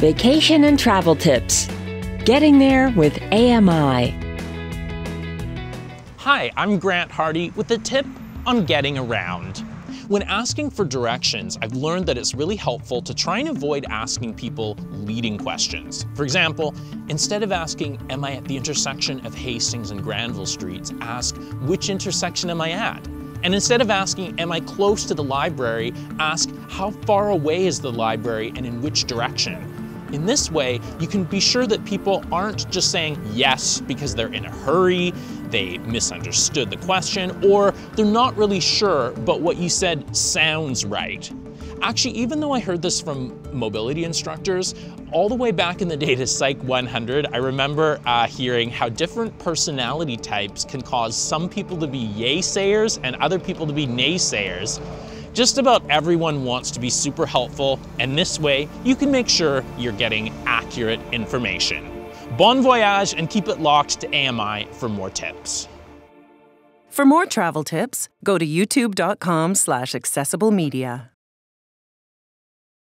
Vacation and travel tips. Getting there with AMI. Hi, I'm Grant Hardy with a tip on getting around. When asking for directions, I've learned that it's really helpful to try and avoid asking people leading questions. For example, instead of asking, am I at the intersection of Hastings and Granville Streets, ask, which intersection am I at? And instead of asking, am I close to the library, ask, how far away is the library and in which direction? In this way, you can be sure that people aren't just saying yes because they're in a hurry, they misunderstood the question, or they're not really sure, but what you said sounds right. Actually, even though I heard this from mobility instructors, all the way back in the day to Psych 100, I remember uh, hearing how different personality types can cause some people to be yay sayers and other people to be naysayers. Just about everyone wants to be super helpful, and this way you can make sure you're getting accurate information. Bon voyage and keep it locked to AMI for more tips. For more travel tips, go to youtube.com slash accessible media.